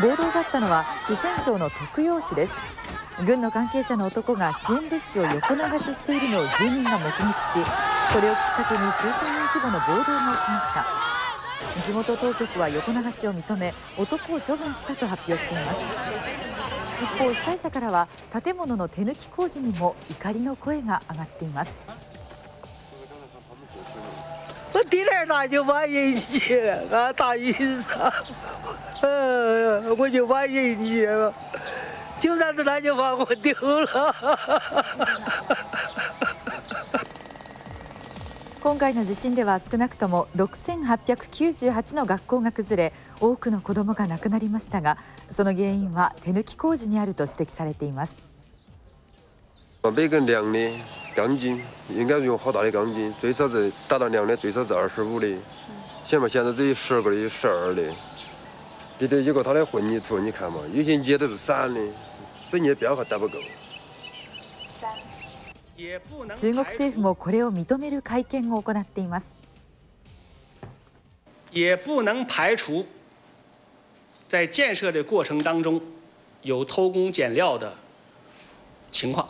暴動があったのは四川省の徳陽市です。軍の関係者の男が支援物資を横流ししているのを住民が目撃しこれをきっかけに数千人規模の暴動が起きました。地元当局は横流しを認め男を処分したと発表しています。一方被災者からは建物の手抜き工事にも怒りの声が上がっています。我第二大就把人去，俺大云山，呃，我就就算是他就把我丢了。今回の地震では少なくとも6898の学校が崩れ多くの子どもが亡くなりましたがその原因は手抜き工事にあると指摘されています筋应该用好大的钢筋，最少是打到梁的最少是二十五的，现在只有十个的，有十二的。这里有个它的混凝土，你看嘛，有些节都是散的，水泥标还打不够。中国政府もこれを認める会見を行っています。也不能排除在建设的过程当中有偷工减料的情况。